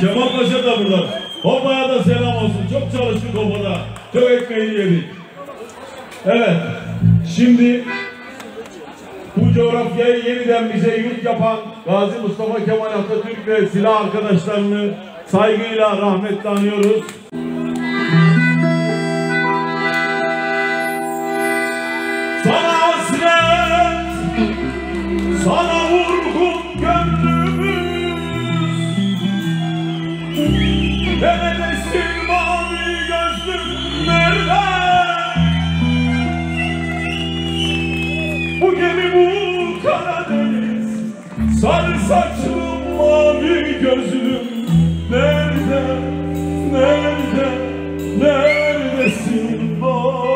Kemal Paşa da burada. Hopa'ya da selam olsun. Çok çalıştık Hopa'da. Çok ekmeğini yedik. Evet. Şimdi bu coğrafyayı yeniden bize yurt yapan Gazi Mustafa Kemal Atatürk ve silah arkadaşlarını saygıyla rahmetle anıyoruz. Sana hasret, sana vurgun gönlümüz Neredesin mavi gözlüm. Nerede? Bu gemi bu Karadeniz. Sarı saçlım mavi gözlüm. Nerede, nerede, neredesin? Bak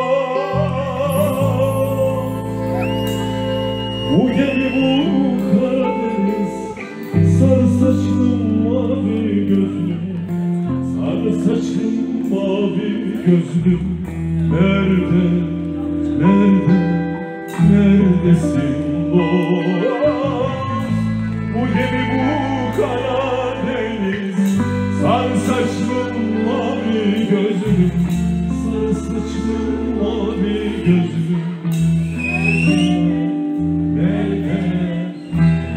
Bu bu Karadeniz. Sarı saçın mavi gözlüm Nerede, nerede, neredesin boğaz Bu yeni bu kara deniz. Sarı saçlım mavi gözlüm Sarı saçlım mavi gözlüm. Nerede,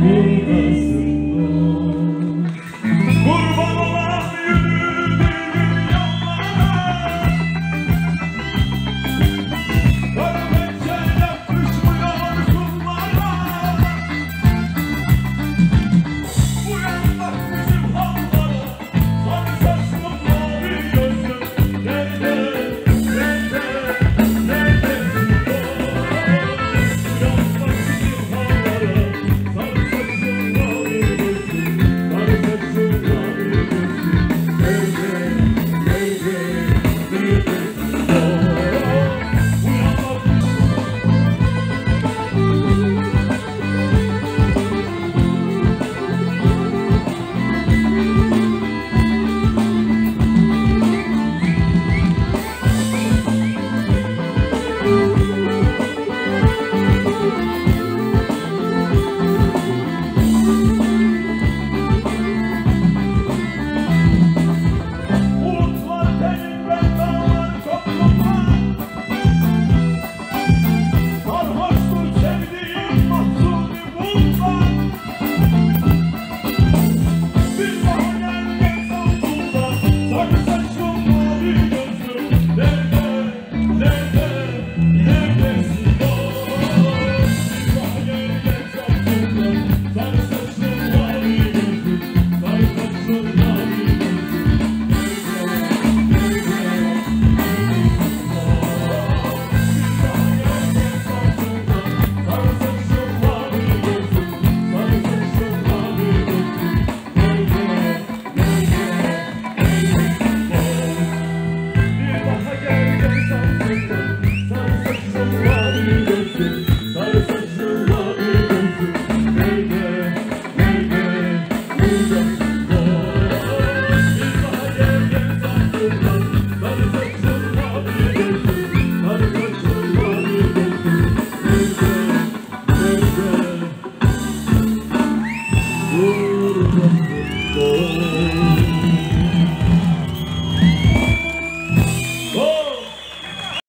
neredesin